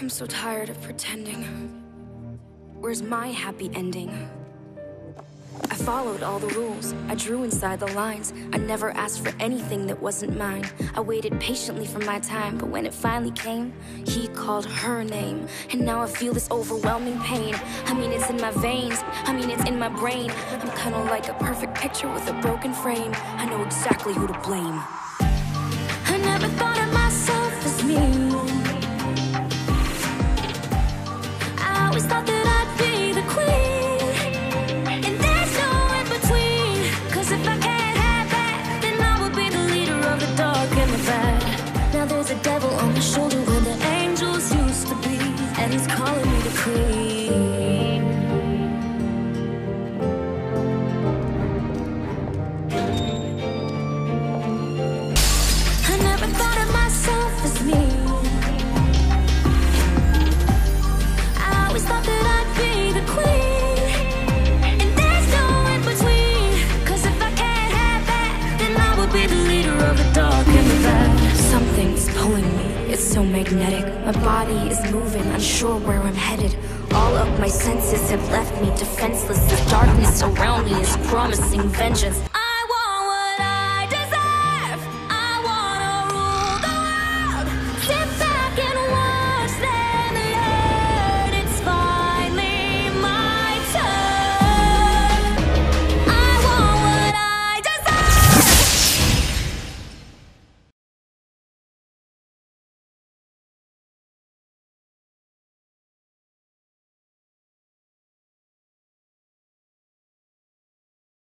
I'm so tired of pretending. Where's my happy ending? I followed all the rules. I drew inside the lines. I never asked for anything that wasn't mine. I waited patiently for my time, but when it finally came, he called her name. And now I feel this overwhelming pain. I mean, it's in my veins. I mean, it's in my brain. I'm kinda like a perfect picture with a broken frame. I know exactly who to blame. Now there's a devil on my shoulder where the angels used to be. And he's calling me to queen. It's so magnetic. My body is moving, unsure where I'm headed. All of my senses have left me defenseless. The darkness around me is promising vengeance.